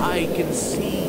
I can see.